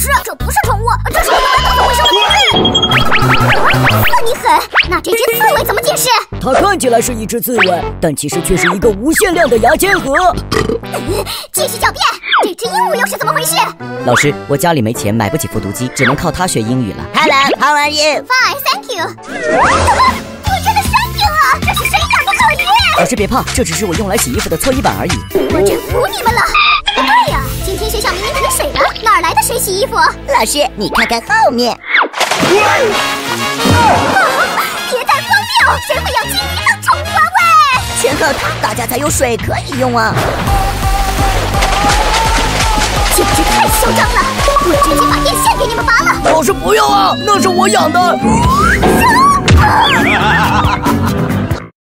老师，这不是宠物，这是我们的打扫卫生工具。算你狠！那这只刺猬怎么解释？它看起来是一只刺猬，但其实却是一个无限量的牙签盒。继续狡辩！这只鹦鹉又是怎么回事？老师，我家里没钱买不起复读机，只能靠它学英语了。Hello，How are you？Fine，Thank you。我真的生气了，这是谁养的鳄鱼？老师别怕，这只是我用来洗衣服的搓衣板而已。我真服你们了。洗衣服？老师，你看看后面。别太荒谬！谁会养金鱼当宠物啊？喂！全靠它，大家才有水可以用啊！简直太嚣张了！我直接把电线给你们拔了！老师不要啊，那是我养的。